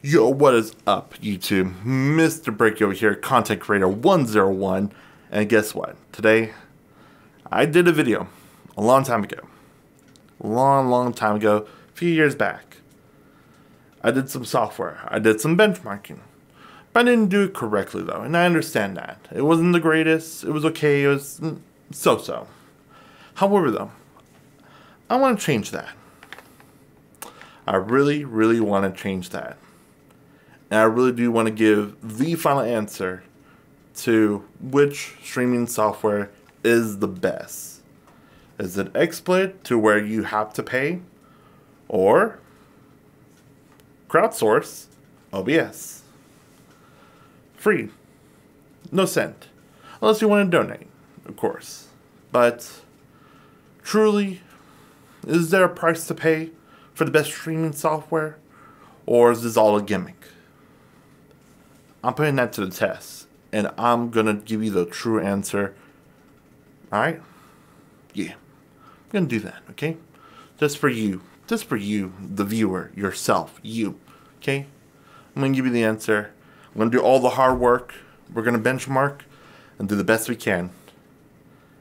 Yo, what is up, YouTube? Mr. Breakie over here, content creator 101. And guess what? Today, I did a video a long time ago. A long, long time ago, a few years back. I did some software. I did some benchmarking. But I didn't do it correctly, though, and I understand that. It wasn't the greatest. It was okay. It was so-so. However, though, I want to change that. I really, really want to change that. And I really do want to give the final answer to which streaming software is the best. Is it XSplit to where you have to pay? Or crowdsource OBS? Free. No cent. Unless you want to donate, of course. But truly, is there a price to pay for the best streaming software? Or is this all a gimmick? I'm putting that to the test. And I'm going to give you the true answer. Alright? Yeah. I'm going to do that, okay? Just for you. Just for you, the viewer, yourself, you. Okay? I'm going to give you the answer. I'm going to do all the hard work. We're going to benchmark and do the best we can.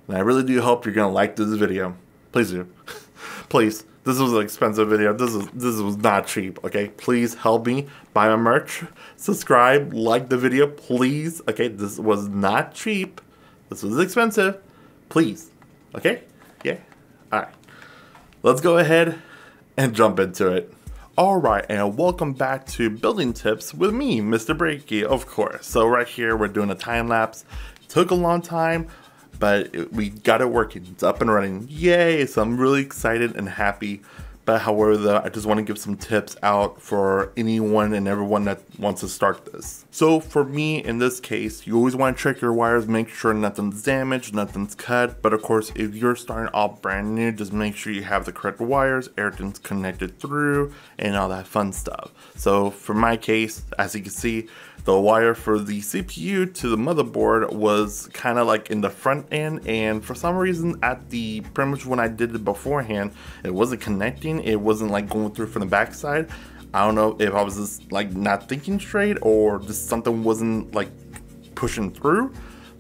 And I really do hope you're going to like this video. Please do. Please. This was an expensive video. This is this was not cheap. Okay, please help me buy my merch, subscribe, like the video, please. Okay, this was not cheap. This was expensive. Please. Okay, yeah. All right. Let's go ahead and jump into it. Alright, and welcome back to Building Tips with me, Mr. Breakie, of course. So right here, we're doing a time lapse. Took a long time, but we got it working. It's up and running. Yay! So I'm really excited and happy. But however, I just want to give some tips out for anyone and everyone that wants to start this. So for me, in this case, you always want to check your wires, make sure nothing's damaged, nothing's cut. But of course, if you're starting off brand new, just make sure you have the correct wires, everything's connected through, and all that fun stuff. So for my case, as you can see, the wire for the CPU to the motherboard was kind of like in the front end and for some reason at the pretty much when I did it beforehand it wasn't connecting it wasn't like going through from the backside. I don't know if I was just like not thinking straight or just something wasn't like pushing through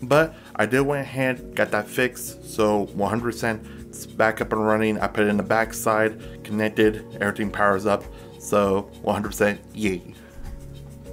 but I did went ahead got that fixed. So 100% it's back up and running. I put it in the backside connected everything powers up. So 100% yay.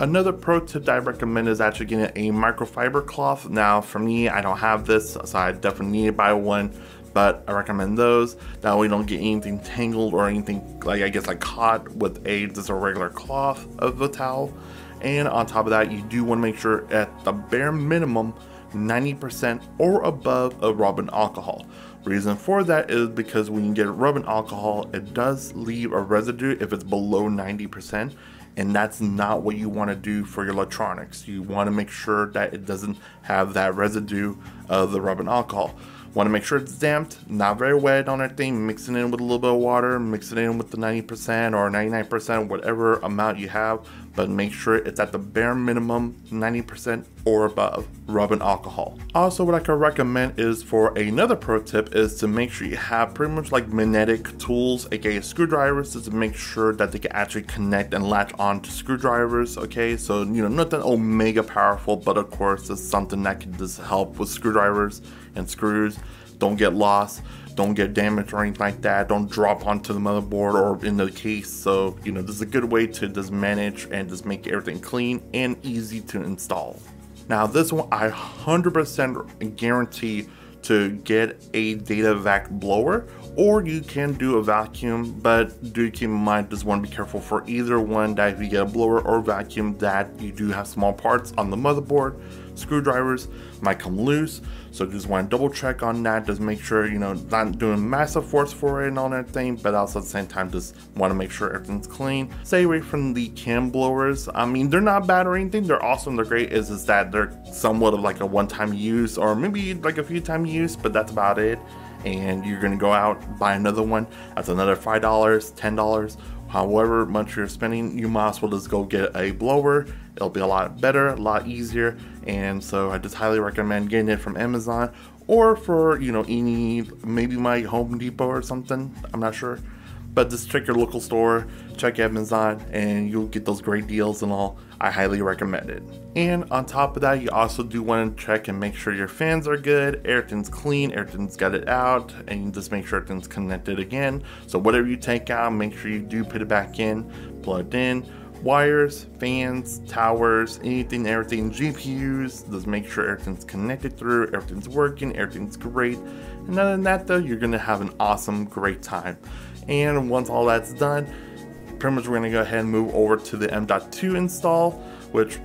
Another pro tip that I recommend is actually getting a microfiber cloth. Now for me, I don't have this, so I definitely need to buy one, but I recommend those. That way you don't get anything tangled or anything like I guess like caught with a just a regular cloth of the towel. And on top of that, you do want to make sure at the bare minimum 90% or above of rubbing alcohol. Reason for that is because when you get rubbing alcohol, it does leave a residue if it's below 90% and that's not what you want to do for your electronics. You want to make sure that it doesn't have that residue of the rubbing alcohol. Want to make sure it's damped, not very wet on everything, mix it in with a little bit of water, mix it in with the 90% or 99%, whatever amount you have, but make sure it's at the bare minimum 90% or above rubbing alcohol. Also, what I could recommend is for another pro tip is to make sure you have pretty much like magnetic tools, aka screwdrivers, to make sure that they can actually connect and latch on to screwdrivers, okay? So, you know, nothing omega powerful, but of course, it's something that can just help with screwdrivers and screws. Don't get lost, don't get damaged or anything like that. Don't drop onto the motherboard or in the case. So, you know, this is a good way to just manage and just make everything clean and easy to install. Now, this one I 100% guarantee to get a DataVac blower or you can do a vacuum but do keep in mind just want to be careful for either one that if you get a blower or vacuum that you do have small parts on the motherboard screwdrivers might come loose. So just want to double check on that just make sure you know not doing massive force for it and all that thing but also at the same time just want to make sure everything's clean. Stay away from the cam blowers. I mean they're not bad or anything they're awesome they're great is is that they're somewhat of like a one-time use or maybe like a few time use but that's about it and you're gonna go out buy another one that's another five dollars ten dollars. However much you're spending you might as well just go get a blower. It'll be a lot better a lot easier and so i just highly recommend getting it from amazon or for you know any maybe my home depot or something i'm not sure but just check your local store, check Amazon, and you'll get those great deals and all. I highly recommend it. And on top of that, you also do want to check and make sure your fans are good, everything's clean, everything's got it out, and just make sure everything's connected again. So whatever you take out, make sure you do put it back in, plugged in. Wires, fans, towers, anything, everything, GPUs, just make sure everything's connected through, everything's working, everything's great. And other than that though, you're gonna have an awesome, great time. And once all that's done, pretty much we're gonna go ahead and move over to the M.2 install, which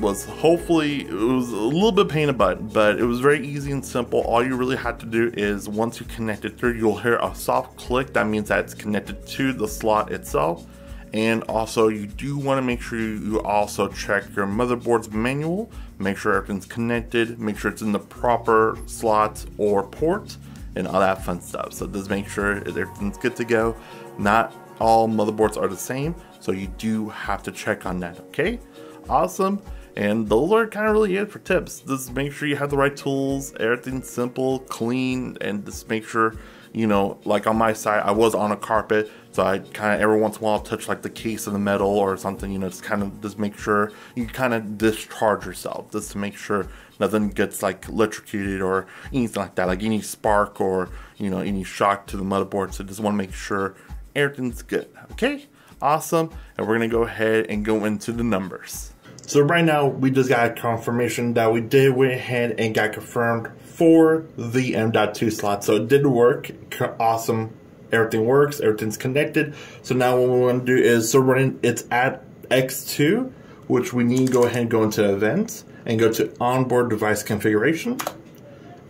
was hopefully, it was a little bit pain in the butt, but it was very easy and simple. All you really had to do is once you connect it through, you'll hear a soft click. That means that it's connected to the slot itself. And also you do want to make sure you also check your motherboard's manual, make sure everything's connected, make sure it's in the proper slot or port and all that fun stuff. So just make sure everything's good to go. Not all motherboards are the same, so you do have to check on that, okay? Awesome. And those are kind of really it for tips. Just make sure you have the right tools, everything's simple, clean, and just make sure, you know, like on my side, I was on a carpet, so I kind of every once in a while touch like the case of the metal or something, you know, just kind of just make sure you kind of discharge yourself just to make sure nothing gets like electrocuted or anything like that, like any spark or, you know, any shock to the motherboard. So just want to make sure everything's good. Okay, awesome. And we're gonna go ahead and go into the numbers. So right now we just got confirmation that we did went ahead and got confirmed for the M.2 slot. So it did work. Awesome. Everything works. Everything's connected. So now what we want to do is so running it's at X2, which we need to go ahead and go into events and go to onboard device configuration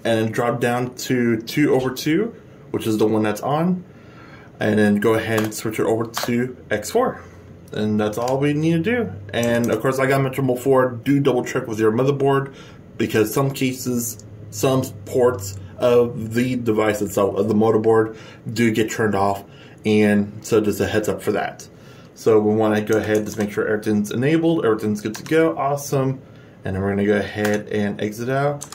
and drop down to 2 over 2, which is the one that's on and then go ahead and switch it over to X4. And that's all we need to do. And of course, like I mentioned before, do double check with your motherboard because some cases, some ports of the device itself, of the motherboard, do get turned off. And so just a heads up for that. So we want to go ahead, just make sure everything's enabled, everything's good to go, awesome. And then we're going to go ahead and exit out.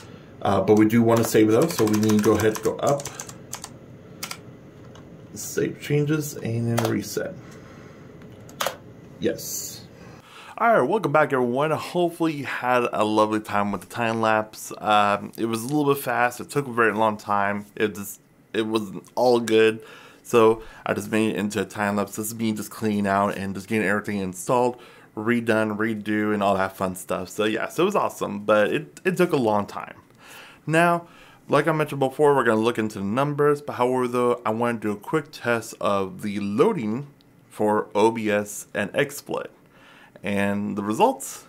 Uh, but we do want to save though, so we need to go ahead and go up save changes and then reset. Yes. Alright, welcome back everyone. Hopefully you had a lovely time with the time lapse. Um, it was a little bit fast. It took a very long time. It just it was all good. So I just made it into a time lapse. This is me just cleaning out and just getting everything installed, redone, redo, and all that fun stuff. So yeah, so it was awesome, but it, it took a long time. Now, like I mentioned before, we're going to look into the numbers, but however though, I want to do a quick test of the loading for OBS and XSplit. And the results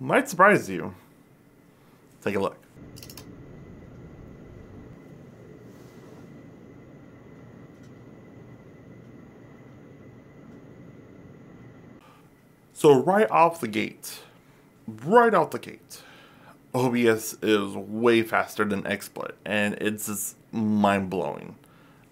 might surprise you. Take a look. So right off the gate, right out the gate, OBS is way faster than XSplit, and it's just mind blowing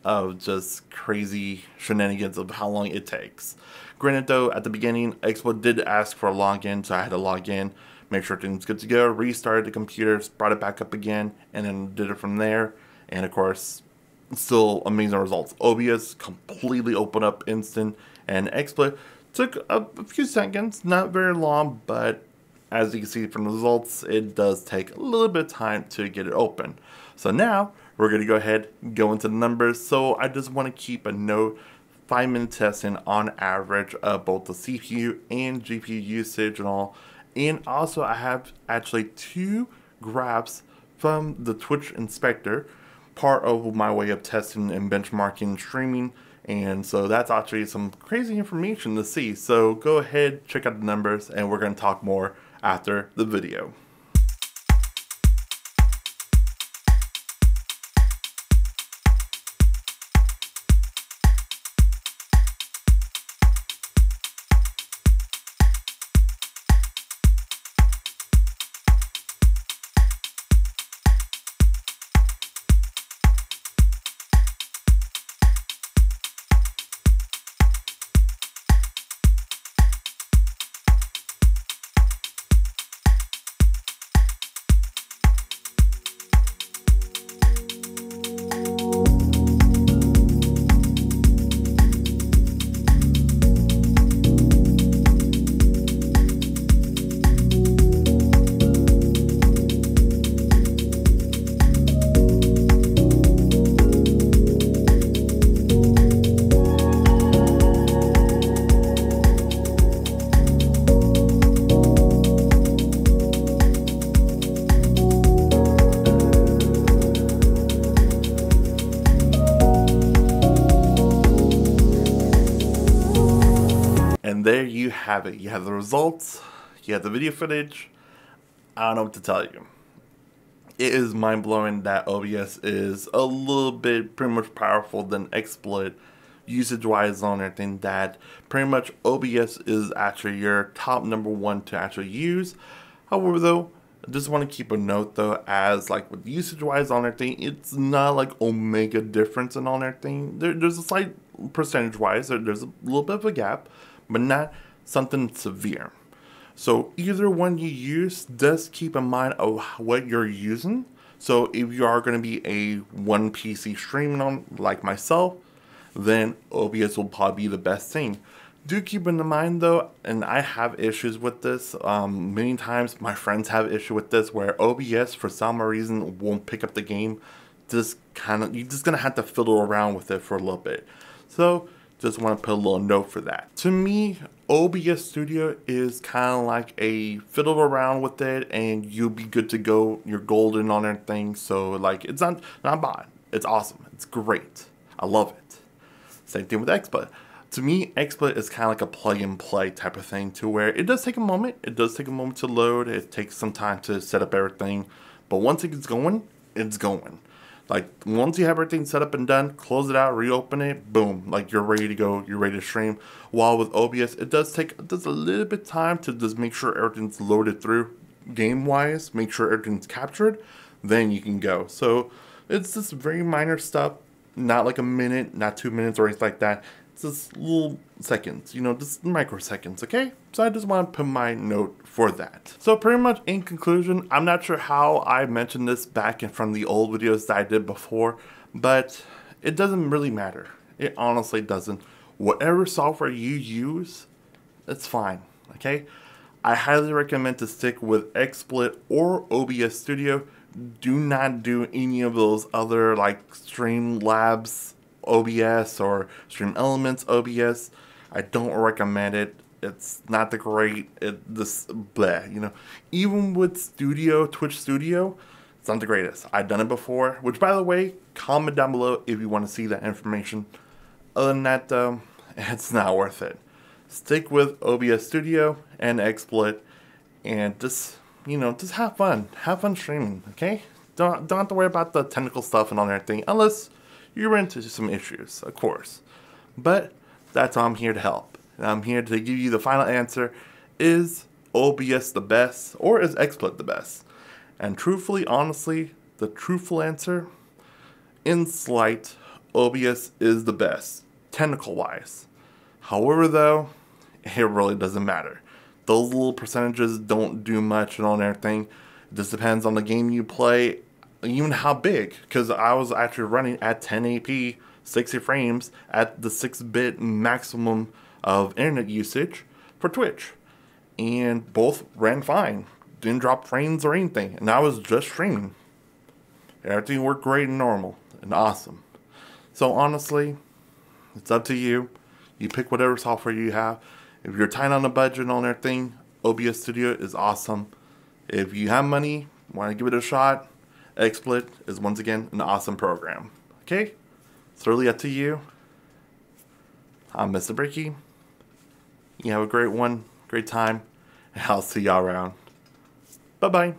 of just crazy shenanigans of how long it takes. Granted, though, at the beginning, XSplit did ask for a login, so I had to log in, make sure things good to go, restarted the computer, brought it back up again, and then did it from there. And of course, still amazing results. OBS completely opened up instant, and XSplit took a, a few seconds, not very long, but as you can see from the results, it does take a little bit of time to get it open. So now we're going to go ahead and go into the numbers. So I just want to keep a note, 5 minute testing on average of both the CPU and GPU usage and all. And also I have actually two graphs from the Twitch Inspector, part of my way of testing and benchmarking streaming. And so that's actually some crazy information to see. So go ahead, check out the numbers, and we're to talk more after the video. Have it. You have the results, you have the video footage. I don't know what to tell you. It is mind blowing that OBS is a little bit pretty much powerful than XSplit usage wise on everything that pretty much OBS is actually your top number one to actually use. However though, I just want to keep a note though as like with usage wise on everything, it's not like omega difference and on everything. There, there's a slight percentage wise, there, there's a little bit of a gap, but not something severe. So either one you use, just keep in mind of what you're using. So if you are going to be a one PC streaming on like myself, then OBS will probably be the best thing. Do keep in mind though, and I have issues with this. Um, many times my friends have issue with this where OBS for some reason won't pick up the game. Just kind of, you're just gonna have to fiddle around with it for a little bit. So just want to put a little note for that. To me, OBS Studio is kind of like a fiddle around with it and you'll be good to go. You're golden on everything. So like it's not not bad. It's awesome. It's great. I love it. Same thing with XSplit. To me, XSplit is kind of like a plug and play type of thing to where it does take a moment. It does take a moment to load. It takes some time to set up everything. But once it gets going, it's going. Like once you have everything set up and done, close it out, reopen it, boom, like you're ready to go, you're ready to stream. While with OBS, it does take does a little bit time to just make sure everything's loaded through game wise, make sure everything's captured, then you can go. So it's just very minor stuff not like a minute, not two minutes or anything like that. Just little seconds, you know, just microseconds, okay? So I just want to put my note for that. So pretty much in conclusion, I'm not sure how I mentioned this back in from the old videos that I did before, but it doesn't really matter. It honestly doesn't. Whatever software you use, it's fine, okay? I highly recommend to stick with XSplit or OBS Studio do not do any of those other like Streamlabs OBS or Stream Elements OBS. I don't recommend it. It's not the great. It this bleh, you know. Even with Studio Twitch Studio, it's not the greatest. I've done it before. Which, by the way, comment down below if you want to see that information. Other than that, though, it's not worth it. Stick with OBS Studio and XSplit, and just you know, just have fun. Have fun streaming, okay? Don't, don't have to worry about the technical stuff and all that thing, unless you're into some issues, of course. But that's why I'm here to help. And I'm here to give you the final answer. Is OBS the best, or is XSplit the best? And truthfully, honestly, the truthful answer, in slight, OBS is the best, technical wise. However, though, it really doesn't matter those little percentages don't do much and on everything. It just depends on the game you play, even how big. Because I was actually running at 1080p, 60 frames at the 6 bit maximum of internet usage for Twitch. And both ran fine. Didn't drop frames or anything. And I was just streaming. Everything worked great and normal and awesome. So honestly, it's up to you. You pick whatever software you have. If you're tight on a budget all that OBS Studio is awesome. If you have money, want to give it a shot, XSplit is once again an awesome program. Okay? It's really up to you. I'm Mr. Breakie. You have a great one, great time, and I'll see y'all around. Bye bye.